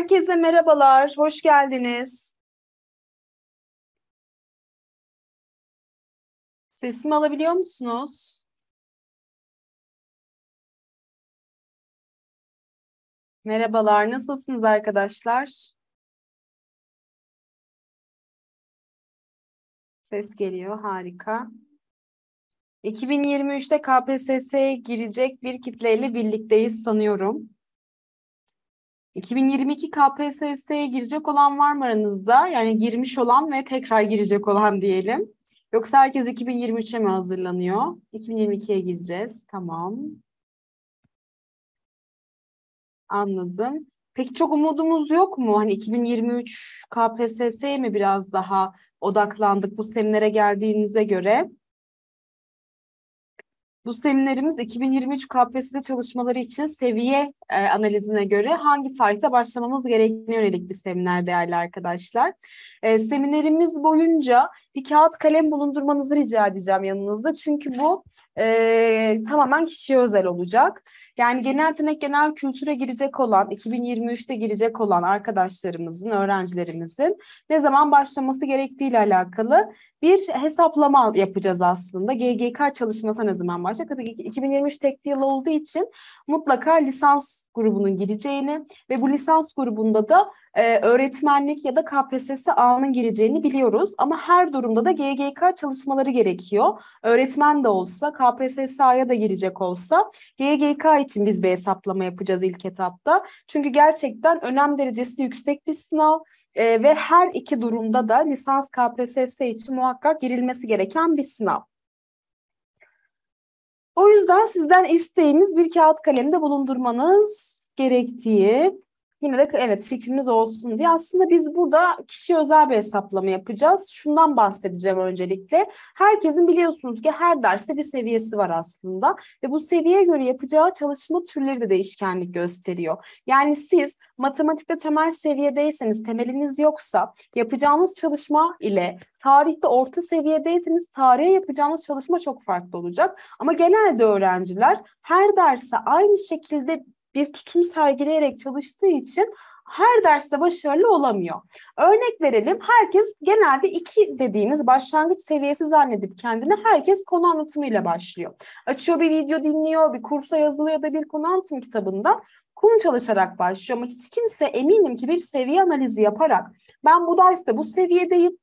Herkese merhabalar, hoş geldiniz. Sesimi alabiliyor musunuz? Merhabalar, nasılsınız arkadaşlar? Ses geliyor, harika. 2023'te KPSS'ye girecek bir kitleyle birlikteyiz sanıyorum. 2022 KPSS'ye girecek olan var mı aranızda? Yani girmiş olan ve tekrar girecek olan diyelim. Yoksa herkes 2023'e mi hazırlanıyor? 2022'ye gireceğiz. Tamam. Anladım. Peki çok umudumuz yok mu? Hani 2023 KPSS'ye mi biraz daha odaklandık bu seminere geldiğinize göre? Bu seminerimiz 2023 KPSS çalışmaları için seviye e, analizine göre hangi tarihte başlamamız gerektiğine yönelik bir seminer değerli arkadaşlar. E, seminerimiz boyunca bir kağıt kalem bulundurmanızı rica edeceğim yanınızda. Çünkü bu e, tamamen kişiye özel olacak. Yani genel yetenek, genel kültüre girecek olan, 2023'te girecek olan arkadaşlarımızın, öğrencilerimizin ne zaman başlaması gerektiği ile alakalı bir hesaplama yapacağız aslında. GGK çalışması ne zaman başlayacak? Tabii ki 2023 tek yıl olduğu için mutlaka lisans grubunun gireceğini ve bu lisans grubunda da e, öğretmenlik ya da KPSS A'nın gireceğini biliyoruz. Ama her durumda da GGK çalışmaları gerekiyor. Öğretmen de olsa, KPSS A'ya da girecek olsa GGK için biz bir hesaplama yapacağız ilk etapta. Çünkü gerçekten önem derecesi yüksek bir sınav e, ve her iki durumda da lisans KPSS için muhakkak girilmesi gereken bir sınav. O yüzden sizden isteğimiz bir kağıt kalemde bulundurmanız gerektiği yine de evet fikrimiz olsun diye aslında biz burada kişi özel bir hesaplama yapacağız. Şundan bahsedeceğim öncelikle. Herkesin biliyorsunuz ki her derste bir seviyesi var aslında ve bu seviyeye göre yapacağı çalışma türleri de değişkenlik gösteriyor. Yani siz matematikte temel seviyedeyseniz, temeliniz yoksa yapacağınız çalışma ile tarihte orta seviyedeyseniz tarihe yapacağınız çalışma çok farklı olacak. Ama genelde öğrenciler her derse aynı şekilde bir tutum sergileyerek çalıştığı için her derste başarılı olamıyor. Örnek verelim. Herkes genelde iki dediğimiz başlangıç seviyesi zannedip kendine herkes konu anlatımıyla başlıyor. Açıyor bir video dinliyor, bir kursa yazılıyor ya da bir konu anlatım kitabından konu çalışarak başlıyor. Ama hiç kimse eminim ki bir seviye analizi yaparak ben bu derste bu seviyedeyim,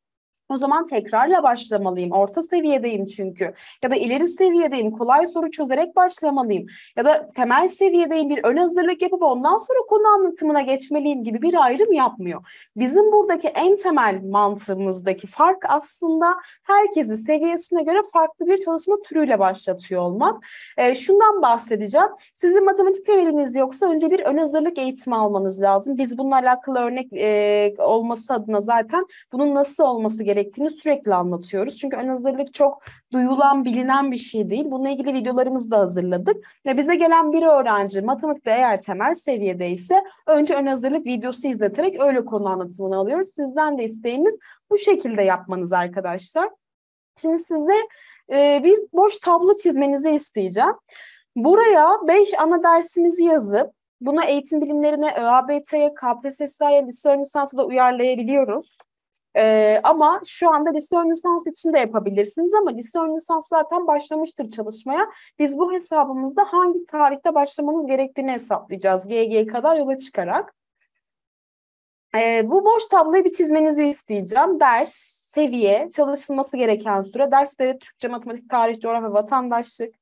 o zaman tekrarla başlamalıyım. Orta seviyedeyim çünkü. Ya da ileri seviyedeyim. Kolay soru çözerek başlamalıyım. Ya da temel seviyedeyim bir ön hazırlık yapıp ondan sonra konu anlatımına geçmeliyim gibi bir ayrım yapmıyor. Bizim buradaki en temel mantığımızdaki fark aslında herkesi seviyesine göre farklı bir çalışma türüyle başlatıyor olmak. E, şundan bahsedeceğim. Sizin matematik temeliniz yoksa önce bir ön hazırlık eğitimi almanız lazım. Biz bununla alakalı örnek e, olması adına zaten bunun nasıl olması gerektiğini gerektiğini sürekli anlatıyoruz. Çünkü ön hazırlık çok duyulan, bilinen bir şey değil. Bununla ilgili videolarımızı da hazırladık. Ve bize gelen bir öğrenci matematikte eğer temel seviyedeyse önce ön hazırlık videosu izleterek öyle konu anlatımını alıyoruz. Sizden de isteğimiz bu şekilde yapmanız arkadaşlar. Şimdi size e, bir boş tablo çizmenizi isteyeceğim. Buraya 5 ana dersimizi yazıp Buna eğitim bilimlerine, ÖABT'ye, KPSS'ye, lise ön da uyarlayabiliyoruz. Ee, ama şu anda lise ön lisans için de yapabilirsiniz ama lise ön lisans zaten başlamıştır çalışmaya. Biz bu hesabımızda hangi tarihte başlamamız gerektiğini hesaplayacağız GGK'dan yola çıkarak. Ee, bu boş tabloyu bir çizmenizi isteyeceğim. Ders, seviye, çalışılması gereken süre, dersleri Türkçe, matematik, tarih, coğrafya, vatandaşlık,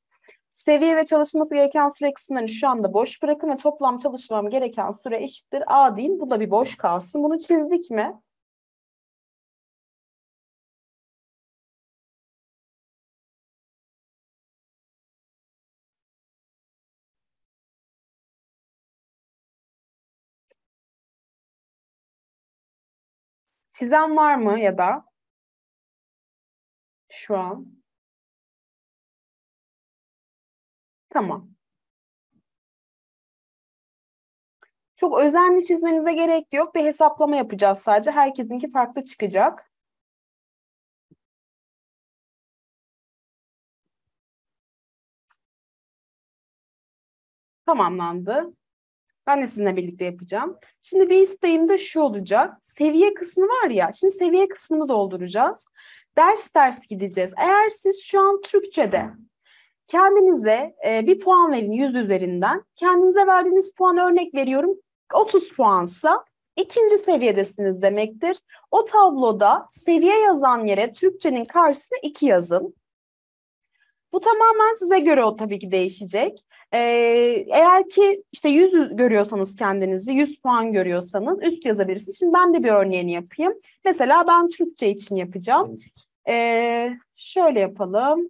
seviye ve çalışılması gereken süre kısımlarını şu anda boş bırakın ve toplam çalışmam gereken süre eşittir A deyin. Bu da bir boş kalsın. Bunu çizdik mi? Çizen var mı ya da şu an? Tamam. Çok özenli çizmenize gerek yok. Bir hesaplama yapacağız sadece. Herkesinki farklı çıkacak. Tamamlandı. Ben de sizinle birlikte yapacağım. Şimdi bir isteğim de şu olacak. Seviye kısmı var ya. Şimdi seviye kısmını dolduracağız. Ders ders gideceğiz. Eğer siz şu an Türkçe'de kendinize e, bir puan verin 100 üzerinden. Kendinize verdiğiniz puan örnek veriyorum 30 puansa ikinci seviyedesiniz demektir. O tabloda seviye yazan yere Türkçenin karşısına 2 yazın. Bu tamamen size göre o tabii ki değişecek. Ee, eğer ki işte 100 görüyorsanız kendinizi, 100 puan görüyorsanız üst yazabilirsiniz. Şimdi ben de bir örneğini yapayım. Mesela ben Türkçe için yapacağım. Ee, şöyle yapalım.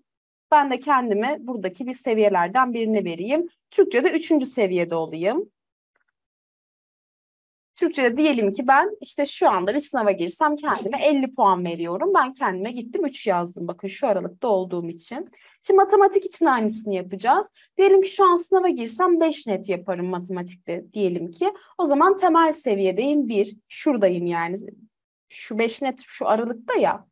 Ben de kendime buradaki bir seviyelerden birini vereyim. Türkçe'de üçüncü seviyede olayım. Türkçe'de diyelim ki ben işte şu anda bir sınava girsem kendime 50 puan veriyorum. Ben kendime gittim 3 yazdım. Bakın şu aralıkta olduğum için. Şimdi matematik için aynısını yapacağız. Diyelim ki şu an sınava girsem 5 net yaparım matematikte diyelim ki. O zaman temel seviyedeyim 1. Şuradayım yani. Şu 5 net şu aralıkta ya.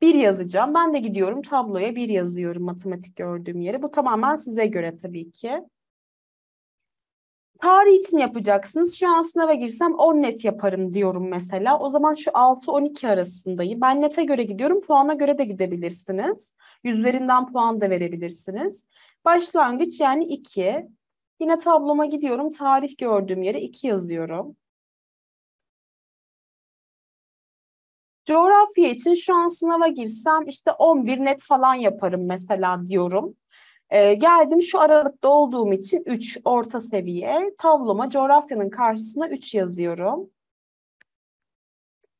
1 yazacağım. Ben de gidiyorum tabloya 1 yazıyorum matematik gördüğüm yere. Bu tamamen size göre tabii ki. Tarih için yapacaksınız. Şu an sınava girsem 10 net yaparım diyorum mesela. O zaman şu 6-12 arasındayım. Ben nete göre gidiyorum. Puana göre de gidebilirsiniz. Yüzlerinden puan da verebilirsiniz. Başlangıç yani 2. Yine tabloma gidiyorum. Tarih gördüğüm yere 2 yazıyorum. Coğrafya için şu an sınava girsem işte 11 net falan yaparım mesela diyorum. Ee, geldim şu aralıkta olduğum için 3 orta seviye. Tabloma coğrafyanın karşısına 3 yazıyorum.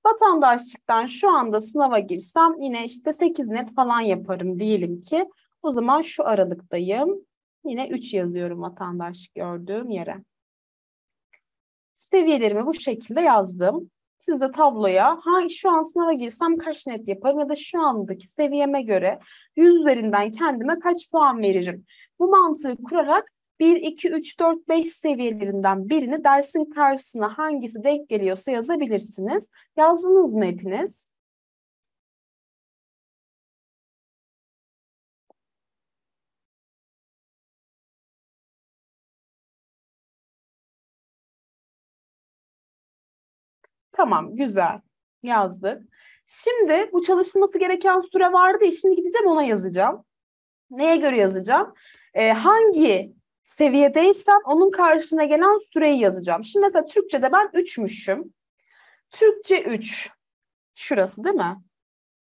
Vatandaşlıktan şu anda sınava girsem yine işte 8 net falan yaparım diyelim ki. O zaman şu aralıktayım. Yine 3 yazıyorum vatandaşlık gördüğüm yere. Seviyelerimi bu şekilde yazdım. Siz de tabloya ha şu an sınava girsem kaç net yaparım ya da şu andaki seviyeme göre 100 üzerinden kendime kaç puan veririm? Bu mantığı kurarak 1, 2, 3, 4, 5 seviyelerinden birini dersin karşısına hangisi denk geliyorsa yazabilirsiniz. Yazdınız mı hepiniz? Tamam, güzel. Yazdık. Şimdi bu çalışılması gereken süre vardı ya, şimdi gideceğim ona yazacağım. Neye göre yazacağım? Ee, hangi seviyedeysem onun karşısına gelen süreyi yazacağım. Şimdi mesela Türkçe'de ben 3'müşüm. Türkçe 3. Şurası değil mi?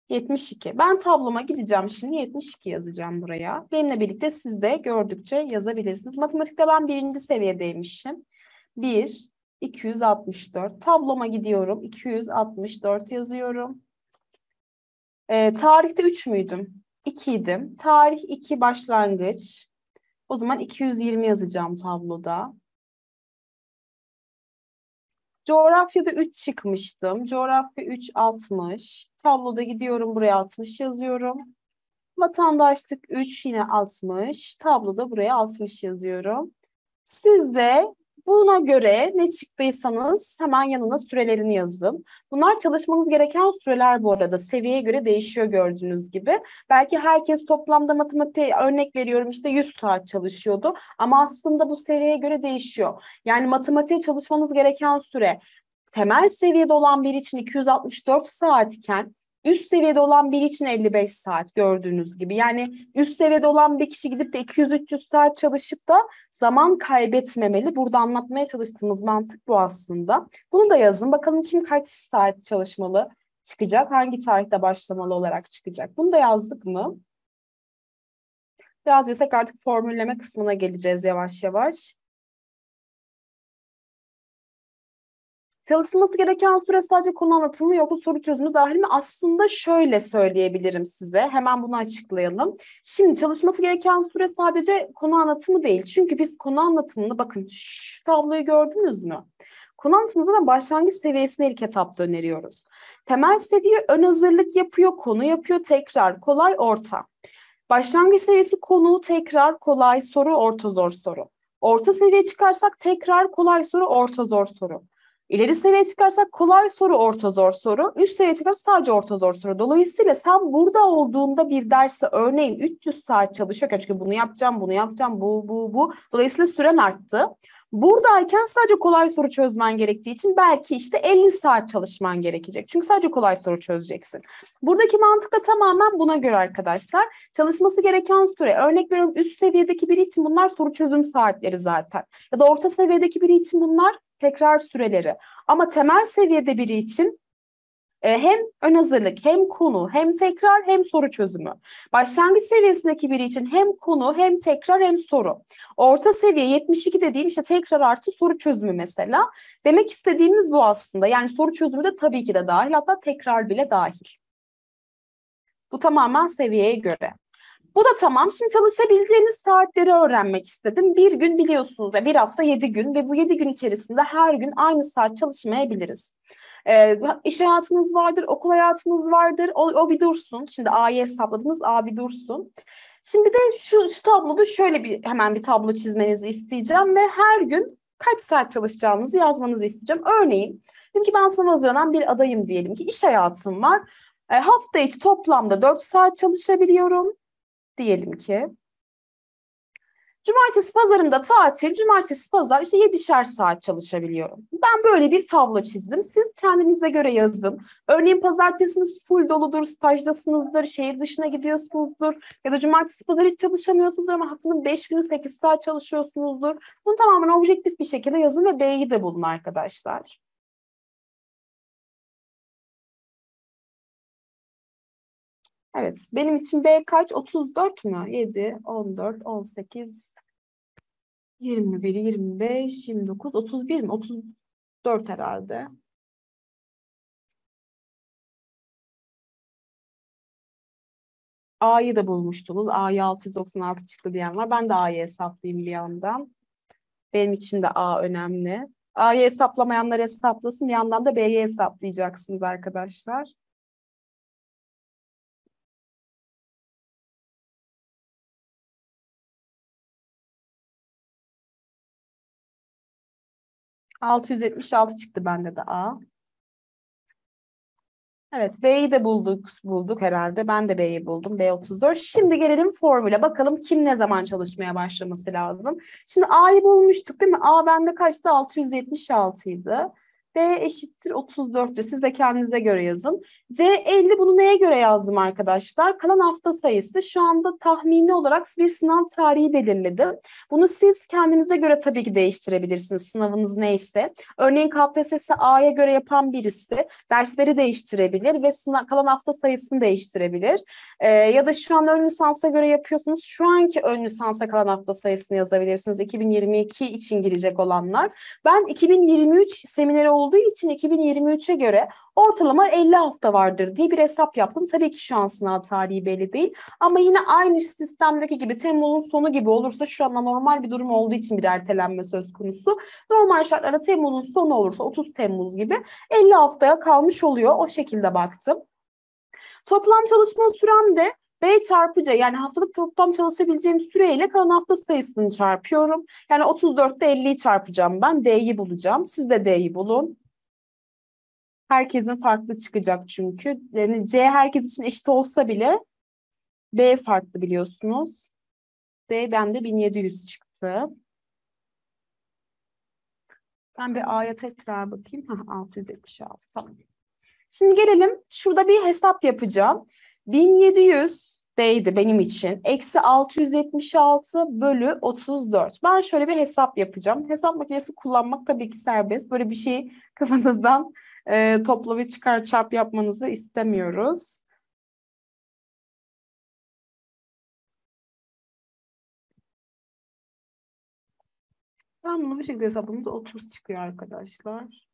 72. Ben tabloma gideceğim şimdi 72 yazacağım buraya. Benimle birlikte siz de gördükçe yazabilirsiniz. Matematikte ben birinci seviyedeymişim. 1, 264. Tabloma gidiyorum. 264 yazıyorum. Ee, tarihte 3 müydüm? 2 idim. Tarih 2 başlangıç. O zaman 220 yazacağım tabloda. Coğrafyada 3 çıkmıştım. Coğrafya 3 60. Tabloda gidiyorum buraya 60 yazıyorum. Vatandaşlık 3 yine 60. Tabloda buraya 60 yazıyorum. Siz de Buna göre ne çıktıysanız hemen yanına sürelerini yazın. Bunlar çalışmanız gereken süreler bu arada. Seviyeye göre değişiyor gördüğünüz gibi. Belki herkes toplamda matematik örnek veriyorum işte 100 saat çalışıyordu. Ama aslında bu seviyeye göre değişiyor. Yani matematiğe çalışmanız gereken süre temel seviyede olan biri için 264 saatken Üst seviyede olan biri için 55 saat gördüğünüz gibi. Yani üst seviyede olan bir kişi gidip de 200-300 saat çalışıp da zaman kaybetmemeli. Burada anlatmaya çalıştığımız mantık bu aslında. Bunu da yazın. Bakalım kim kaç saat çalışmalı çıkacak, hangi tarihte başlamalı olarak çıkacak. Bunu da yazdık mı? Yazdıysak artık formülleme kısmına geleceğiz yavaş yavaş. Çalışılması gereken süre sadece konu anlatımı yoksa soru çözümü dahil mi? Aslında şöyle söyleyebilirim size. Hemen bunu açıklayalım. Şimdi çalışması gereken süre sadece konu anlatımı değil. Çünkü biz konu anlatımını bakın şu tabloyu gördünüz mü? Konu anlatımımızda da başlangıç seviyesine ilk etapta öneriyoruz. Temel seviye ön hazırlık yapıyor, konu yapıyor, tekrar, kolay, orta. Başlangıç seviyesi konu, tekrar, kolay, soru, orta, zor soru. Orta seviye çıkarsak tekrar, kolay soru, orta, zor soru. İleri seviye çıkarsak kolay soru, orta zor soru. Üst seviye çıkarsak sadece orta zor soru. Dolayısıyla sen burada olduğunda bir dersi örneğin 300 saat çalışıyorken çünkü bunu yapacağım, bunu yapacağım, bu, bu, bu. Dolayısıyla süren arttı. Buradayken sadece kolay soru çözmen gerektiği için belki işte 50 saat çalışman gerekecek. Çünkü sadece kolay soru çözeceksin. Buradaki mantık da tamamen buna göre arkadaşlar. Çalışması gereken süre, örnek veriyorum üst seviyedeki biri için bunlar soru çözüm saatleri zaten. Ya da orta seviyedeki biri için bunlar tekrar süreleri. Ama temel seviyede biri için hem ön hazırlık, hem konu, hem tekrar, hem soru çözümü. Başlangıç seviyesindeki biri için hem konu, hem tekrar, hem soru. Orta seviye 72 dediğim işte tekrar artı soru çözümü mesela. Demek istediğimiz bu aslında. Yani soru çözümü de tabii ki de dahil, hatta tekrar bile dahil. Bu tamamen seviyeye göre. Bu da tamam. Şimdi çalışabileceğiniz saatleri öğrenmek istedim. Bir gün biliyorsunuz ya bir hafta yedi gün ve bu yedi gün içerisinde her gün aynı saat çalışmayabiliriz. E, iş hayatınız vardır, okul hayatınız vardır. O, o bir dursun. Şimdi A'yı hesapladınız, A bir dursun. Şimdi de şu, şu tabloda şöyle bir hemen bir tablo çizmenizi isteyeceğim ve her gün kaç saat çalışacağınızı yazmanızı isteyeceğim. Örneğin, diyelim ki ben sana hazırlanan bir adayım diyelim ki iş hayatım var. E, hafta içi toplamda 4 saat çalışabiliyorum diyelim ki. Cumartesi pazarında tatil, cumartesi pazar işte yedişer saat çalışabiliyorum. Ben böyle bir tablo çizdim. Siz kendinize göre yazın. Örneğin pazartesiniz full doludur, stajdasınızdır, şehir dışına gidiyorsunuzdur ya da cumartesi pazar hiç çalışamıyorsunuzdur ama haftanın beş günü sekiz saat çalışıyorsunuzdur. Bunu tamamen objektif bir şekilde yazın ve B'yi de bulun arkadaşlar. Evet, benim için B kaç? 34 mü? 7, 14, 18, 21, 25, 29, 31 mi? 34 herhalde. A'yı da bulmuştunuz. A'yı 696 çıktı diyen var. Ben de A'yı hesaplayayım bir yandan. Benim için de A önemli. A'yı hesaplamayanlar hesaplasın. Bir yandan da B'yi hesaplayacaksınız arkadaşlar. 676 çıktı bende de A. Evet B'yi de bulduk bulduk herhalde. Ben de B'yi buldum. B34. Şimdi gelelim formüle. Bakalım kim ne zaman çalışmaya başlaması lazım. Şimdi A'yı bulmuştuk değil mi? A bende kaçtı? 676 idi. B eşittir 34'tü. Siz de kendinize göre yazın. C 50 bunu neye göre yazdım arkadaşlar? Kalan hafta sayısı şu anda tahmini olarak bir sınav tarihi belirledim. Bunu siz kendinize göre tabii ki değiştirebilirsiniz sınavınız neyse. Örneğin KPSS A'ya göre yapan birisi dersleri değiştirebilir ve sınav, kalan hafta sayısını değiştirebilir. Ee, ya da şu an ön lisansa göre yapıyorsanız şu anki ön lisansa kalan hafta sayısını yazabilirsiniz. 2022 için girecek olanlar. Ben 2023 semineri olduğu için 2023'e göre ortalama 50 hafta vardır diye bir hesap yaptım. Tabii ki şu an sınav tarihi belli değil. Ama yine aynı sistemdeki gibi Temmuz'un sonu gibi olursa şu anda normal bir durum olduğu için bir ertelenme söz konusu. Normal şartlarda Temmuz'un sonu olursa 30 Temmuz gibi 50 haftaya kalmış oluyor. O şekilde baktım. Toplam çalışma sürem de B çarpı C yani haftalık toplam çalışabileceğim süreyle kalan hafta sayısını çarpıyorum. Yani 34'te 50'yi çarpacağım ben. D'yi bulacağım. Siz de D'yi bulun. Herkesin farklı çıkacak çünkü. Yani C herkes için eşit olsa bile B farklı biliyorsunuz. D bende 1700 çıktı. Ben bir A'ya tekrar bakayım. Hah, 676 tamam. Şimdi gelelim şurada bir hesap yapacağım. 1700 D'ydi benim için. Eksi 676 bölü 34. Ben şöyle bir hesap yapacağım. Hesap makinesi kullanmak tabii ki serbest. Böyle bir şey kafanızdan e, topla ve çıkar çarp yapmanızı istemiyoruz. Ben bunu bir şekilde hesapladığımda 30 çıkıyor arkadaşlar.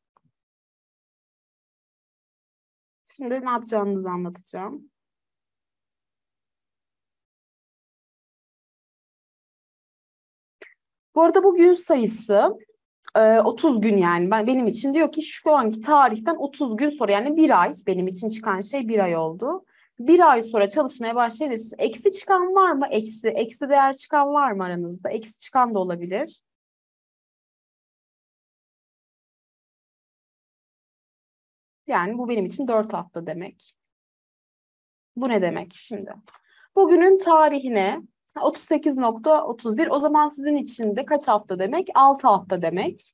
Şimdi ne yapacağımızı anlatacağım. Bu arada bu gün sayısı 30 gün yani ben benim için diyor ki şu anki tarihten 30 gün sonra yani bir ay benim için çıkan şey bir ay oldu. Bir ay sonra çalışmaya başlayabilirsiniz. Eksi çıkan var mı? Eksi, eksi değer çıkan var mı aranızda? Eksi çıkan da olabilir. Yani bu benim için 4 hafta demek. Bu ne demek şimdi? Bugünün tarihine 38.31 o zaman sizin için de kaç hafta demek? 6 hafta demek.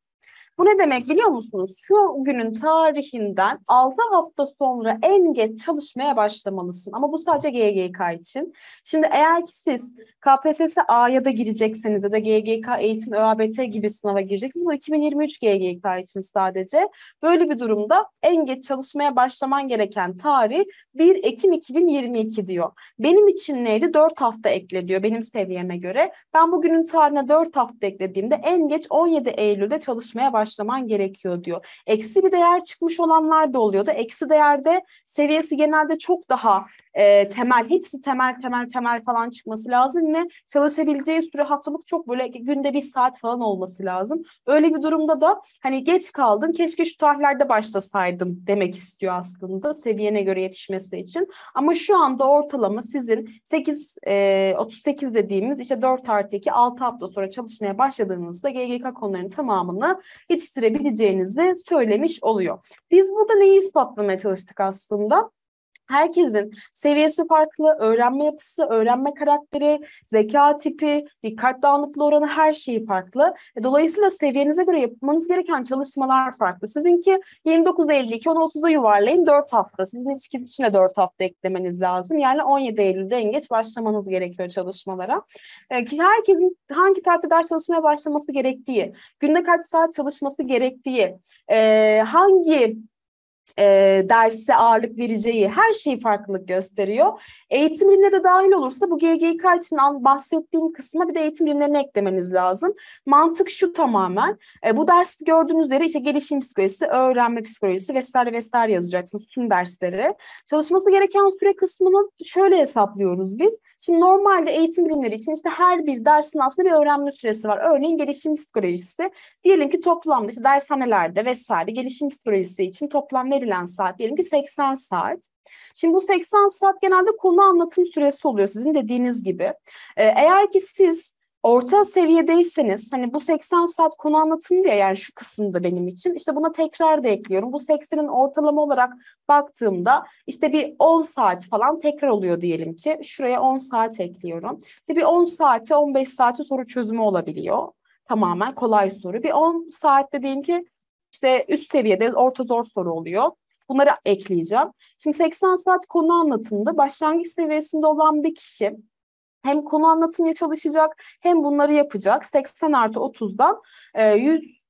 Bu ne demek biliyor musunuz? Şu günün tarihinden 6 hafta sonra en geç çalışmaya başlamalısın. Ama bu sadece GGK için. Şimdi eğer ki siz KPSS A'ya da girecekseniz ya da GGK eğitim ÖABT gibi sınava gireceksiniz. Bu 2023 GGK için sadece. Böyle bir durumda en geç çalışmaya başlaman gereken tarih 1 Ekim 2022 diyor. Benim için neydi? 4 hafta ekle diyor benim seviyeme göre. Ben bugünün tarihine 4 hafta eklediğimde en geç 17 Eylül'de çalışmaya başlaman gerekiyor diyor. Eksi bir değer çıkmış olanlar da oluyordu. Eksi değerde seviyesi genelde çok daha e, temel, hepsi temel temel temel falan çıkması lazım ve çalışabileceği süre haftalık çok böyle günde bir saat falan olması lazım. Öyle bir durumda da hani geç kaldın keşke şu tarihlerde başlasaydım demek istiyor aslında seviyene göre yetişmesi için. Ama şu anda ortalama sizin 8 e, 38 dediğimiz işte 4 artı 2 6 hafta sonra çalışmaya başladığınızda GGK konularının tamamını yetiştirebileceğinizi söylemiş oluyor. Biz burada neyi ispatlamaya çalıştık aslında? Herkesin seviyesi farklı, öğrenme yapısı, öğrenme karakteri, zeka tipi, dikkat dağınıklığı oranı her şeyi farklı. E, dolayısıyla seviyenize göre yapmanız gereken çalışmalar farklı. Sizinki 29.52, 10.30'da yuvarlayın 4 hafta. Sizin için içine 4 hafta eklemeniz lazım. Yani 17 Eylül'de en geç başlamanız gerekiyor çalışmalara. E, herkesin hangi tarihte ders çalışmaya başlaması gerektiği, günde kaç saat çalışması gerektiği, e, hangi e, derse ağırlık vereceği her şeyi farklılık gösteriyor. Eğitim bilimleri de dahil olursa bu GGK için bahsettiğim kısma bir de eğitim bilimlerini eklemeniz lazım. Mantık şu tamamen. E, bu ders gördüğünüz üzere işte gelişim psikolojisi, öğrenme psikolojisi vesaire vesaire yazacaksınız tüm dersleri. Çalışması gereken süre kısmını şöyle hesaplıyoruz biz. Şimdi normalde eğitim bilimleri için işte her bir dersin aslında bir öğrenme süresi var. Örneğin gelişim psikolojisi. Diyelim ki toplamda işte dershanelerde vesaire gelişim psikolojisi için toplam verilen saat diyelim ki 80 saat. Şimdi bu 80 saat genelde konu anlatım süresi oluyor sizin dediğiniz gibi. Ee, eğer ki siz orta seviyedeyseniz hani bu 80 saat konu anlatım diye yani şu kısımda benim için işte buna tekrar da ekliyorum. Bu 80'in ortalama olarak baktığımda işte bir 10 saat falan tekrar oluyor diyelim ki. Şuraya 10 saat ekliyorum. İşte bir 10 saati 15 saati soru çözümü olabiliyor. Tamamen kolay soru. Bir 10 saatte diyelim ki işte üst seviyede orta zor soru oluyor. Bunları ekleyeceğim. Şimdi 80 saat konu anlatımında başlangıç seviyesinde olan bir kişi hem konu anlatımaya çalışacak hem bunları yapacak. 80 artı 30'dan 100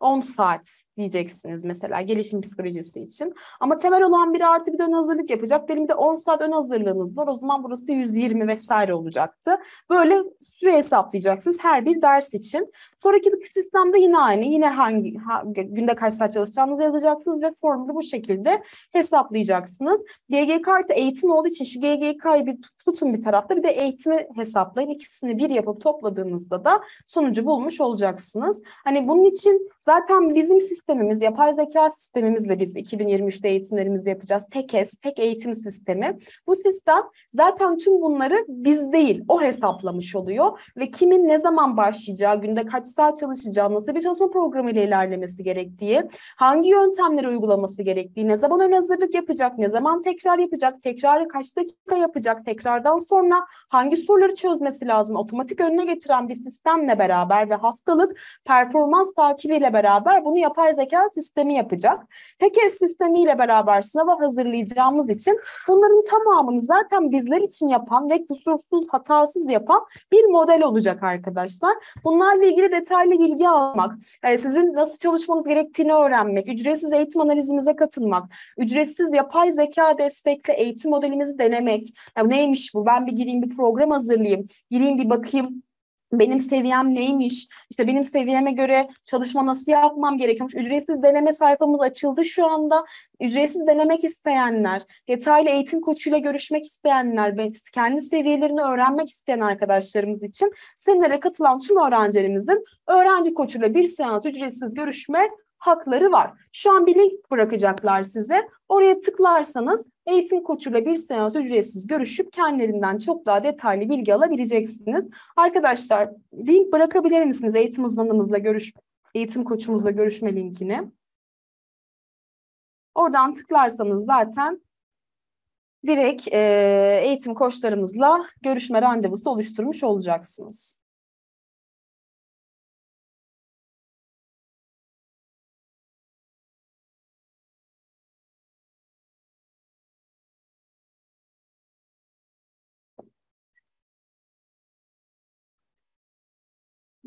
10 saat diyeceksiniz mesela gelişim psikolojisi için. Ama temel olan bir artı bir de ön hazırlık yapacak. Benim de 10 saat ön hazırlığınız var. O zaman burası 120 vesaire olacaktı. Böyle süre hesaplayacaksınız her bir ders için. Sonraki sistemde yine aynı. Yine hangi ha, günde kaç saat çalışacağınızı yazacaksınız ve formülü bu şekilde hesaplayacaksınız. GGK artı eğitim olduğu için şu GGK'yı bir tutun bir tarafta bir de eğitimi hesaplayın. İkisini bir yapıp topladığınızda da sonucu bulmuş olacaksınız. Hani bunun için zaten bizim sistemimiz yapay zeka sistemimizle biz 2023'te eğitimlerimizde yapacağız. TEKES, tek eğitim sistemi. Bu sistem zaten tüm bunları biz değil o hesaplamış oluyor ve kimin ne zaman başlayacağı, günde kaç saat çalışacağı, nasıl bir çalışma programı ile ilerlemesi gerektiği, hangi yöntemleri uygulaması gerektiği, ne zaman ön hazırlık yapacak, ne zaman tekrar yapacak, tekrarı kaç dakika yapacak, tekrardan sonra hangi soruları çözmesi lazım, otomatik önüne getiren bir sistemle beraber ve haftalık performans takibiyle beraber bunu yapay zeka sistemi yapacak. TEKES sistemiyle beraber sınava hazırlayacağımız için bunların tamamını zaten bizler için yapan ve kusursuz, hatasız yapan bir model olacak arkadaşlar. Bunlarla ilgili detaylı bilgi almak, e, sizin nasıl çalışmanız gerektiğini öğrenmek, ücretsiz eğitim analizimize katılmak, ücretsiz yapay zeka destekli eğitim modelimizi denemek. Ya neymiş bu? Ben bir gireyim bir program hazırlayayım, gireyim bir bakayım benim seviyem neymiş, işte benim seviyeme göre çalışma nasıl yapmam gerekiyormuş. Ücretsiz deneme sayfamız açıldı şu anda. Ücretsiz denemek isteyenler, detaylı eğitim koçuyla görüşmek isteyenler kendi seviyelerini öğrenmek isteyen arkadaşlarımız için seminere katılan tüm öğrencilerimizin öğrenci koçuyla bir seans ücretsiz görüşme hakları var. Şu an bir link bırakacaklar size. Oraya tıklarsanız eğitim koçuyla bir seans ücretsiz görüşüp kendilerinden çok daha detaylı bilgi alabileceksiniz. Arkadaşlar link bırakabilir misiniz eğitim uzmanımızla görüş eğitim koçumuzla görüşme linkini? Oradan tıklarsanız zaten direkt e, eğitim koçlarımızla görüşme randevusu oluşturmuş olacaksınız.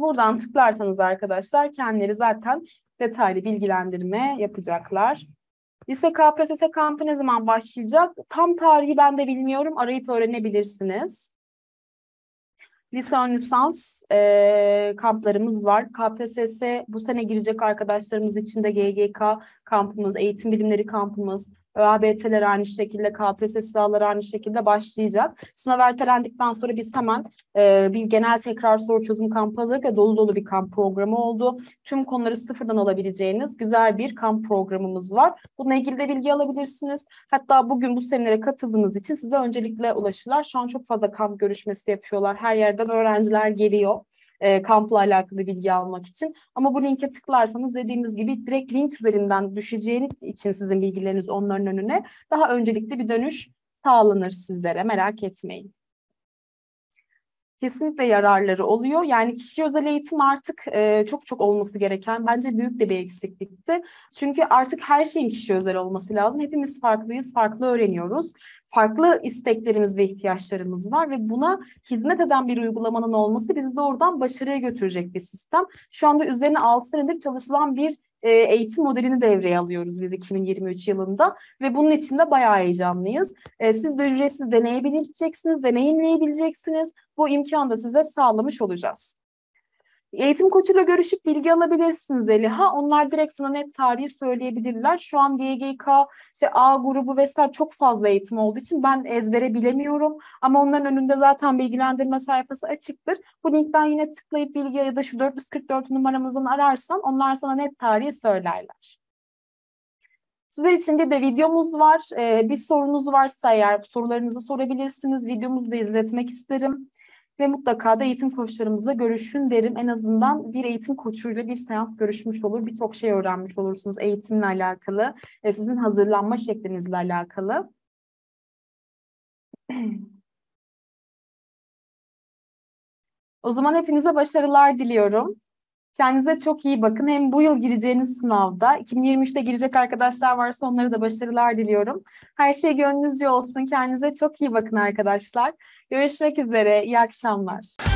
Buradan tıklarsanız arkadaşlar kendileri zaten detaylı bilgilendirme yapacaklar. Lise KPSS kampı ne zaman başlayacak? Tam tarihi ben de bilmiyorum. Arayıp öğrenebilirsiniz. Lise ön lisans e, kamplarımız var. KPSS bu sene girecek arkadaşlarımız için de GGK kampımız, eğitim bilimleri kampımız, ÖABT'ler aynı şekilde, KPSS sınavları aynı şekilde başlayacak. Sınav ertelendikten sonra biz hemen e, bir genel tekrar soru çözüm kampı aldık ve dolu dolu bir kamp programı oldu. Tüm konuları sıfırdan alabileceğiniz güzel bir kamp programımız var. Bununla ilgili de bilgi alabilirsiniz. Hatta bugün bu seminere katıldığınız için size öncelikle ulaşırlar. Şu an çok fazla kamp görüşmesi yapıyorlar. Her yerden öğrenciler geliyor e, kampla alakalı bilgi almak için. Ama bu linke tıklarsanız dediğimiz gibi direkt link üzerinden düşeceğini için sizin bilgileriniz onların önüne daha öncelikli bir dönüş sağlanır sizlere merak etmeyin kesinlikle yararları oluyor. Yani kişi özel eğitim artık e, çok çok olması gereken bence büyük de bir eksiklikti. Çünkü artık her şeyin kişi özel olması lazım. Hepimiz farklıyız, farklı öğreniyoruz. Farklı isteklerimiz ve ihtiyaçlarımız var ve buna hizmet eden bir uygulamanın olması bizi doğrudan başarıya götürecek bir sistem. Şu anda üzerine 6 senedir çalışılan bir e, eğitim modelini devreye alıyoruz biz 2023 yılında ve bunun için de bayağı heyecanlıyız. E, siz de ücretsiz deneyebileceksiniz, deneyimleyebileceksiniz. Bu imkanı da size sağlamış olacağız. Eğitim koçuyla görüşüp bilgi alabilirsiniz Eliha. Onlar direkt sana net tarihi söyleyebilirler. Şu an BGK, işte A grubu vesaire çok fazla eğitim olduğu için ben ezbere bilemiyorum. Ama onların önünde zaten bilgilendirme sayfası açıktır. Bu linkten yine tıklayıp bilgi ya da şu 444 numaramızdan ararsan onlar sana net tarihi söylerler. Sizler için bir de videomuz var. Ee, bir sorunuz varsa eğer sorularınızı sorabilirsiniz. Videomuzu da izletmek isterim ve mutlaka da eğitim koçlarımızla görüşün derim. En azından bir eğitim koçuyla bir seans görüşmüş olur. Birçok şey öğrenmiş olursunuz eğitimle alakalı, e, sizin hazırlanma şeklinizle alakalı. O zaman hepinize başarılar diliyorum. Kendinize çok iyi bakın. Hem bu yıl gireceğiniz sınavda, 2023'te girecek arkadaşlar varsa onlara da başarılar diliyorum. Her şey gönlünüzce olsun. Kendinize çok iyi bakın arkadaşlar. Görüşmek üzere. İyi akşamlar.